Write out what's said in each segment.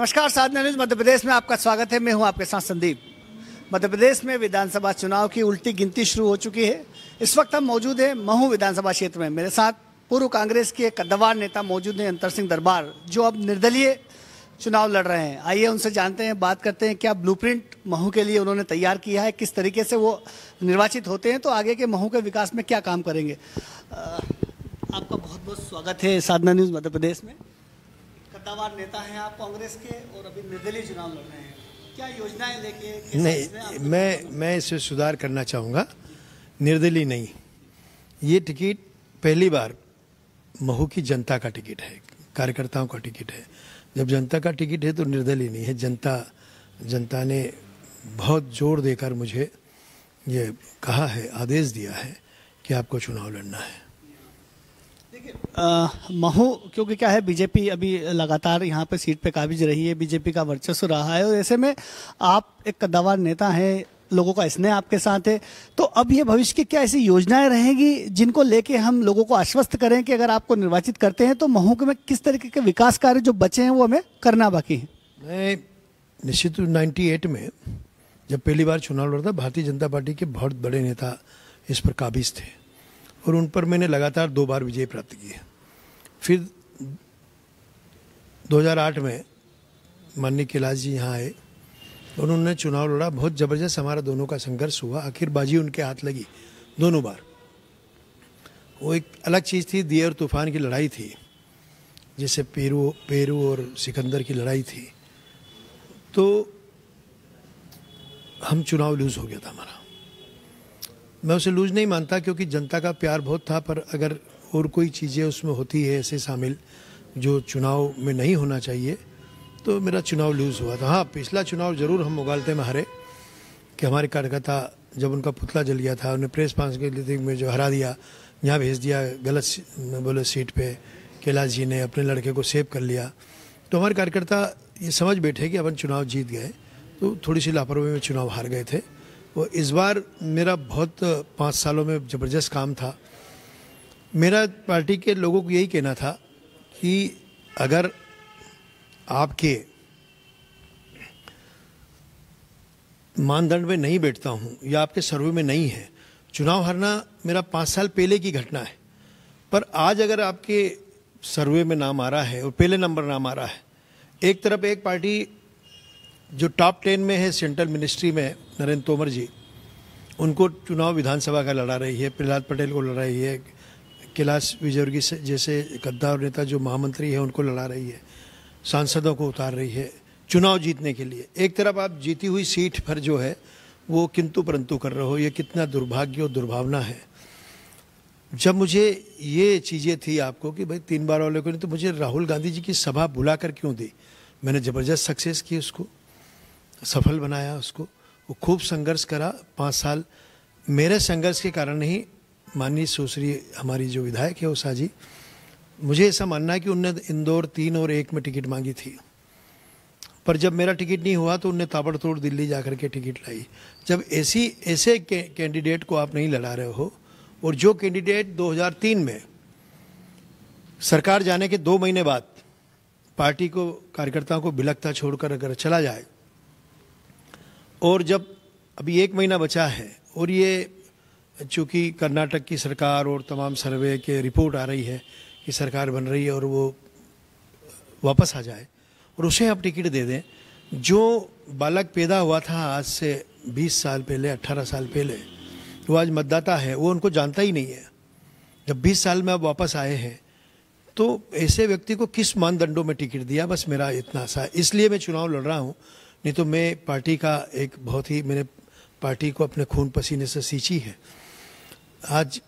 नमस्कार, साधना न्यूज़, मध्य प्रदेश में आपका स्वागत है। मैं हूँ आपके साथ संदीप। मध्य प्रदेश में विधानसभा चुनाव की उल्टी गिनती शुरू हो चुकी है। इस वक्त हम मौजूद हैं महू विधानसभा क्षेत्र में। मेरे साथ पूर्व कांग्रेस के कद्दावार नेता मौजूद हैं अंतर सिंह दरबार, जो अब निर्दलीय चुनाव लड़ रहे हैं। आइए उनसे जानते हैं, बात करते हैं, क्या ब्लूप्रिंट महू के लिए उन्होंने तैयार किया है, किस तरीके से वो निर्वाचित होते हैं तो आगे के महू के विकास में क्या काम करेंगे। आपका बहुत बहुत स्वागत है साधना न्यूज़ मध्य प्रदेश में। कद्दावार नेता हैं आप कांग्रेस के और अभी निर्दलीय चुनाव लड़ रहे हैं। क्या योजनाएँ लेके नहीं मैं मैं इसे सुधार करना चाहूँगा। निर्दलीय नहीं। ये टिकट पहली बार महू की जनता का टिकट है कार्यकर्ताओं का टिकट है। जब जनता का टिकट है तो निर्दलीय नहीं है। जनता जनता ने बहुत ज़ोर देकर मुझे ये कहा है आदेश दिया है कि आपको चुनाव लड़ना है। महू, क्योंकि क्या है, बीजेपी अभी लगातार यहाँ पे सीट पे काबिज रही है, बीजेपी का वर्चस्व रहा है, और ऐसे में आप एक कद्दावार नेता हैं, लोगों का स्नेह आपके साथ है तो अब ये भविष्य की क्या ऐसी योजनाएँ रहेंगी जिनको लेके हम लोगों को आश्वस्त करें कि अगर आपको निर्वाचित करते हैं तो महू में किस तरीके के विकास कार्य जो बचे हैं वो हमें करना बाकी है? मैं निश्चित रूप 98 में जब पहली बार चुनाव लड़ा था, भारतीय जनता पार्टी के बहुत बड़े नेता इस पर काबिज थे। और उन पर मैंने लगातार दो बार विजय प्राप्त की है। फिर 2008 में माननीय कैलाश जी यहाँ आए उन्होंने चुनाव लड़ा। बहुत ज़बरदस्त हमारा दोनों का संघर्ष हुआ। आखिर बाजी उनके हाथ लगी दोनों बार। वो एक अलग चीज़ थी, दिए और तूफ़ान की लड़ाई थी, जैसे पेरू पेरू और सिकंदर की लड़ाई थी। तो हम चुनाव लूज हो गया था हमारा। मैं उसे लूज नहीं मानता क्योंकि जनता का प्यार बहुत था, पर अगर और कोई चीज़ें उसमें होती है ऐसे शामिल जो चुनाव में नहीं होना चाहिए तो मेरा चुनाव लूज हुआ था। हाँ पिछला चुनाव ज़रूर हम उगालते में हारे कि हमारे कार्यकर्ता जब उनका पुतला जल गया था, उन्हें प्रेस पास के लिए में जो हरा दिया, यहाँ भेज दिया, गलत बोले सीट पे, कैलाश जी ने अपने लड़के को सेव कर लिया तो हमारे कार्यकर्ता ये समझ बैठे कि अपन चुनाव जीत गए तो थोड़ी सी लापरवाही में चुनाव हार गए थे। इस बार मेरा बहुत पाँच सालों में ज़बरदस्त काम था। मेरा पार्टी के लोगों को यही कहना था कि अगर आपके मानदंड में नहीं बैठता हूँ या आपके सर्वे में नहीं है, चुनाव हारना मेरा पाँच साल पहले की घटना है। पर आज अगर आपके सर्वे में नाम आ रहा है और पहले नंबर नाम आ रहा है, एक तरफ़ एक पार्टी जो टॉप टेन में है सेंट्रल मिनिस्ट्री में, नरेंद्र तोमर जी, उनको चुनाव विधानसभा का लड़ा रही है, प्रहलाद पटेल को लड़ा रही है, कैलाश विजयवर्गीय जैसे गद्दार नेता जो महामंत्री है, उनको लड़ा रही है, सांसदों को उतार रही है, चुनाव जीतने के लिए। एक तरफ़ आप जीती हुई सीट पर जो है, वो किंतु परंतु कर रहे हो, ये कितना दुर्भाग्य और दुर्भावना है। जब मुझे ये चीज़ें थी आपको कि भाई तीन बार वाले को नहीं तो मुझे राहुल गांधी जी की सभा बुला कर क्यों दी? मैंने ज़बरदस्त सक्सेस की उसको। सफल बनाया उसको। वो खूब संघर्ष करा, पाँच साल। मेरे संघर्ष के कारण ही माननीय सुश्री हमारी जो विधायक है, उषा जी, मुझे ऐसा मानना है कि उनने इंदौर तीन और एक में टिकट मांगी थी। पर जब मेरा टिकट नहीं हुआ तो उनने ताबड़तोड़ दिल्ली जाकर के टिकट लाई। जब ऐसी, ऐसे कैंडिडेट को आप नहीं लड़ा रहे हो, और जो कैंडिडेट 2003 में सरकार जाने के दो महीने बाद पार्टी को, कार्यकर्ताओं को बिलकता छोड़कर अगर चला जाए और जब अभी एक महीना बचा है, और ये चूँकि कर्नाटक की सरकार और तमाम सर्वे के रिपोर्ट आ रही है कि सरकार बन रही है और वो वापस आ जाए, और उसे आप टिकट दे दें, जो बालक पैदा हुआ था आज से 20 साल पहले 18 साल पहले, वो आज मतदाता है, वो उनको जानता ही नहीं है। जब 20 साल में आप वापस आए हैं तो ऐसे व्यक्ति को किस मानदंडों में टिकट दिया? बस मेरा इतना सा। इसलिए मैं चुनाव लड़ रहा हूँ नहीं तो मैं पार्टी का एक बहुत ही, मैंने पार्टी को अपने खून पसीने से सींची है। आज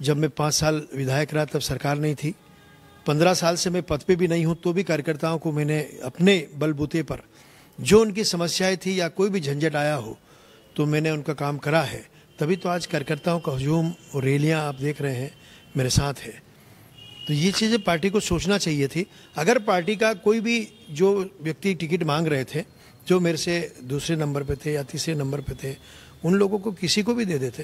जब मैं पाँच साल विधायक रहा, तब सरकार नहीं थी। पंद्रह साल से मैं पद पे भी नहीं हूँ तो भी कार्यकर्ताओं को मैंने अपने बलबूते पर, जो उनकी समस्याएँ थी या कोई भी झंझट आया हो तो मैंने उनका काम करा है। तभी तो आज कार्यकर्ताओं का हजूम और रैलियाँ आप देख रहे हैं, मेरे साथ है। तो ये चीज़ें पार्टी को सोचना चाहिए थी। अगर पार्टी का कोई भी, जो व्यक्ति टिकट मांग रहे थे जो मेरे से दूसरे नंबर पे थे या तीसरे नंबर पे थे, उन लोगों को किसी को भी दे देते।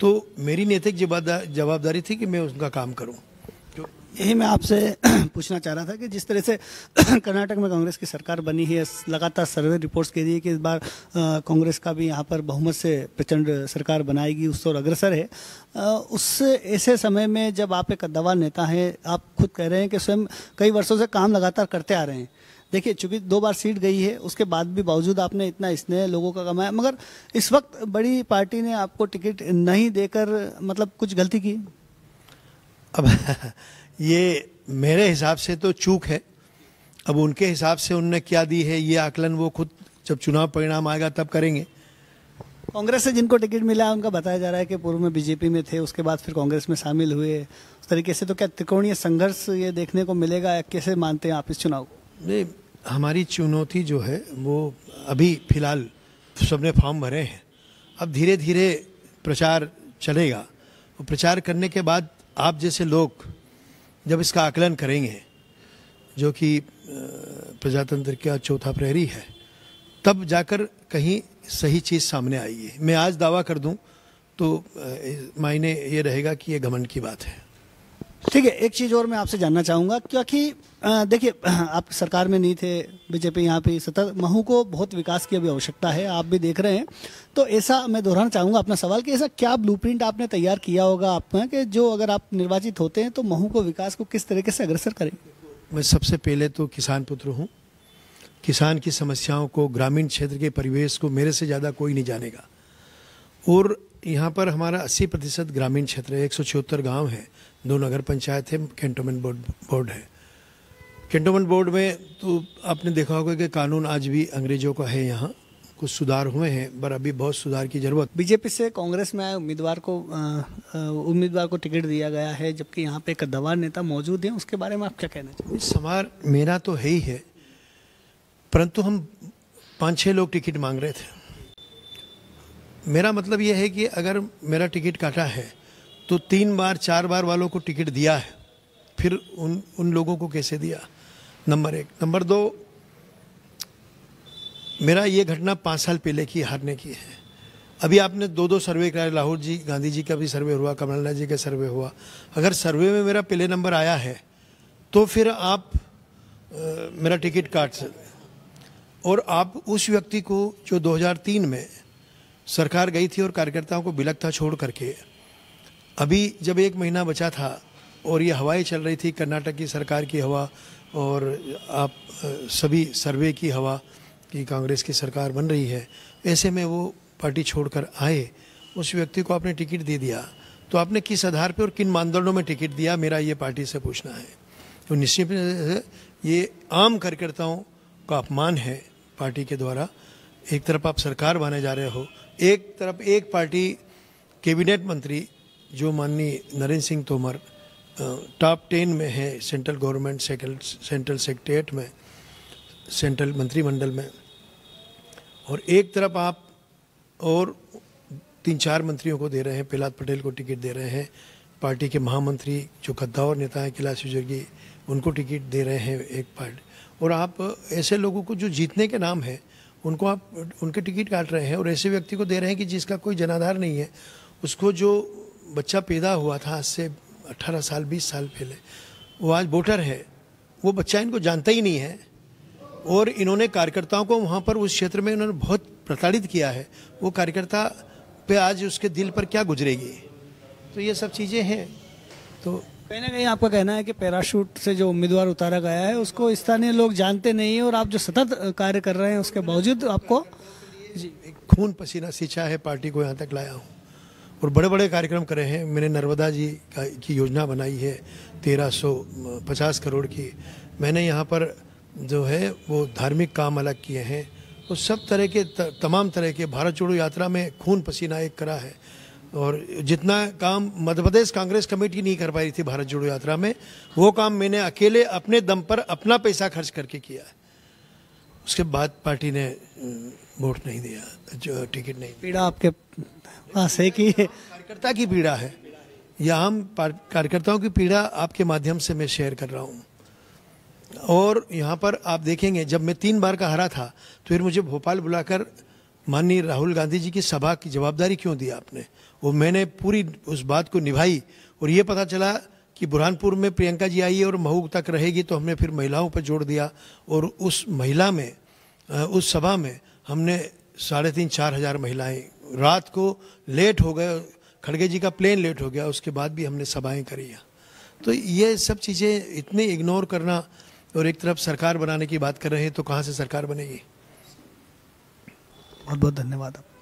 तो मेरी नैतिक जवाबदार- थी कि मैं उनका काम करूँ। जो यही मैं आपसे पूछना चाह रहा था कि जिस तरह से कर्नाटक में कांग्रेस की सरकार बनी है, लगातार सर्वे रिपोर्ट्स कह रही है कि इस बार कांग्रेस का भी यहाँ पर बहुमत से प्रचंड सरकार बनाएगी, उस और अग्रसर है। उस ऐसे समय में जब आप एक दवा नेता हैं, आप खुद कह रहे हैं कि स्वयं कई वर्षों से काम लगातार करते आ रहे हैं। देखिए चूँकि दो बार सीट गई है उसके बाद भी बावजूद आपने इतना स्नेह लोगों का कमाया मगर इस वक्त बड़ी पार्टी ने आपको टिकट नहीं देकर मतलब कुछ गलती की? अब ये मेरे हिसाब से तो चूक है। अब उनके हिसाब से उनने क्या दी है ये आकलन वो खुद जब चुनाव परिणाम आएगा तब करेंगे। कांग्रेस से जिनको टिकट मिला उनका बताया जा रहा है कि पूर्व में बीजेपी में थे उसके बाद फिर कांग्रेस में शामिल हुए। उस तरीके से तो क्या त्रिकोणीय संघर्ष ये देखने को मिलेगा कैसे मानते हैं आप इस चुनाव को? नहीं हमारी चुनौती जो है, वो अभी फ़िलहाल सबने फॉर्म भरे हैं। अब धीरे धीरे प्रचार चलेगा। और प्रचार करने के बाद आप जैसे लोग जब इसका आकलन करेंगे, जो कि प्रजातंत्र का चौथा प्रहरी है, तब जाकर कहीं सही चीज़ सामने आएगी। मैं आज दावा कर दूँ तो मायने ये रहेगा कि ये घमंड की बात है। ठीक है, एक चीज़ और मैं आपसे जानना चाहूँगा क्योंकि देखिए, आप सरकार में नहीं थे, बीजेपी यहाँ पे सतत, महू को बहुत विकास की अभी आवश्यकता है, आप भी देख रहे हैं। तो ऐसा मैं दोहराना चाहूँगा अपना सवाल कि ऐसा क्या ब्लूप्रिंट आपने तैयार किया होगा आप में कि जो अगर आप निर्वाचित होते हैं तो महू को विकास को किस तरीके से अग्रसर करें? मैं सबसे पहले तो किसान पुत्र हूँ। किसान की समस्याओं को ग्रामीण क्षेत्र के परिवेश को मेरे से ज़्यादा कोई नहीं जानेगा। और यहाँ पर हमारा 80 प्रतिशत ग्रामीण क्षेत्र है एक सौ गाँव है दो नगर पंचायत है कैंटोनमेंट बोर्ड बोर्ड है। कैंटोनमेंट बोर्ड में तो आपने देखा होगा कि कानून आज भी अंग्रेज़ों का है यहाँ कुछ सुधार हुए हैं पर अभी बहुत सुधार की ज़रूरत। बीजेपी से कांग्रेस में आए उम्मीदवार को उम्मीदवार को टिकट दिया गया है जबकि यहाँ पे एक दवा नेता मौजूद है उसके बारे में आप क्या कहना चाहिए समार मेरा तो है ही है परंतु हम पाँच छः लोग टिकट मांग रहे थे। मेरा मतलब यह है कि अगर मेरा टिकट काटा है तो तीन बार चार बार वालों को टिकट दिया है फिर उन उन लोगों को कैसे दिया? नंबर एक। नंबर दो मेरा ये घटना पाँच साल पहले की हारने की है। अभी आपने दो दो सर्वे कराए लाहौर जी गांधी जी का भी सर्वे हुआ कमलनाथ जी का सर्वे हुआ। अगर सर्वे में मेरा पहले नंबर आया है तो फिर आप आ, मेरा टिकट काट सकते और आप उस व्यक्ति को जो 2003 में सरकार गई थी और कार्यकर्ताओं को बिलक था छोड़ करके। अभी जब एक महीना बचा था और ये हवाएँ चल रही थी, कर्नाटक की सरकार की हवा और आप, सभी सर्वे की हवा कि कांग्रेस की सरकार बन रही है, ऐसे में वो पार्टी छोड़कर आए। उस व्यक्ति को आपने टिकट दे दिया। तो आपने किस आधार पर और किन मानदंडों में टिकट दिया, मेरा ये पार्टी से पूछना है। तो निश्चित ये आम कार्यकर्ताओं का अपमान है पार्टी के द्वारा। एक तरफ़ आप सरकार बनाने जा रहे हो, एक तरफ़ एक पार्टी कैबिनेट मंत्री जो माननीय नरेंद्र सिंह तोमर टॉप टेन में है सेंट्रल गवर्नमेंट सेंट्रल सेक्रेटरीट में सेंट्रल मंत्रिमंडल में। और एक तरफ़ आप और तीन चार मंत्रियों को दे रहे हैं, प्रहलाद पटेल को टिकट दे रहे हैं, पार्टी के महामंत्री जो कद्दावर नेता हैं, कैलाश विजयगी उनको टिकट दे रहे हैं एक पार्टी और आप ऐसे लोगों को जो जीतने के नाम है उनको आप, उनके टिकट काट रहे हैं और ऐसे व्यक्ति को दे रहे हैं कि जिसका कोई जनाधार नहीं है, उसको जो बच्चा पैदा हुआ था आज से अट्ठारह साल, बीस साल पहले, वो आज वोटर है। वो बच्चा इनको जानता ही नहीं है और इन्होंने कार्यकर्ताओं को वहाँ पर उस क्षेत्र में इन्होंने बहुत प्रताड़ित किया है। वो कार्यकर्ता पे आज उसके दिल पर क्या गुजरेगी? तो ये सब चीज़ें हैं। तो कहीं ना कहीं आपका कहना है कि पैराशूट से जो उम्मीदवार उतारा गया है, उसको स्थानीय लोग जानते नहीं है और आप जो सतत कार्य कर रहे हैं, उसके बावजूद आपको जी। खून पसीना सींचा है पार्टी को यहाँ तक लाया हूँ। और बड़े बड़े कार्यक्रम करे हैं। मैंने नर्मदा जी का, की योजना बनाई है, तेरह सौ, पचास करोड़ की। मैंने यहाँ पर जो है, वो धार्मिक काम अलग किए हैं। तो सब तरह के तमाम तरह के भारत जोड़ो यात्रा में खून पसीना एक करा है। और जितना काम मध्य प्रदेश कांग्रेस कमेटी नहीं कर पाई थी भारत जोड़ो यात्रा में वो काम मैंने अकेले अपने दम पर अपना पैसा खर्च करके किया। है उसके बाद पार्टी ने वोट नहीं दिया जो टिकट नहीं। पीड़ा आपके पास है कि कार्यकर्ता की पीड़ा है। या हम कार्यकर्ताओं की पीड़ा आपके माध्यम से मैं शेयर कर रहा हूँ। और यहाँ पर आप देखेंगे जब मैं तीन बार का हरा था तो फिर मुझे भोपाल बुलाकर माननीय राहुल गांधी जी की सभा की जवाबदारी क्यों दी आपने? वो मैंने पूरी उस बात को निभाई और ये पता चला कि बुरहानपुर में प्रियंका जी आई है और महू तक रहेगी तो हमने फिर महिलाओं पर जोड़ दिया और उस महिला में उस सभा में हमने साढ़े तीन, चार हज़ार महिलाएँ रात को लेट हो गए, खड़गे जी का प्लेन लेट हो गया, उसके बाद भी हमने सभाएँ करी तो ये सब चीज़ें इतनी इग्नोर करना और एक तरफ़ सरकार बनाने की बात कर रहे हैं तो कहाँ से सरकार बनेगी? बहुत बहुत धन्यवाद आप